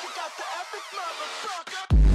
You got the epic motherfucker.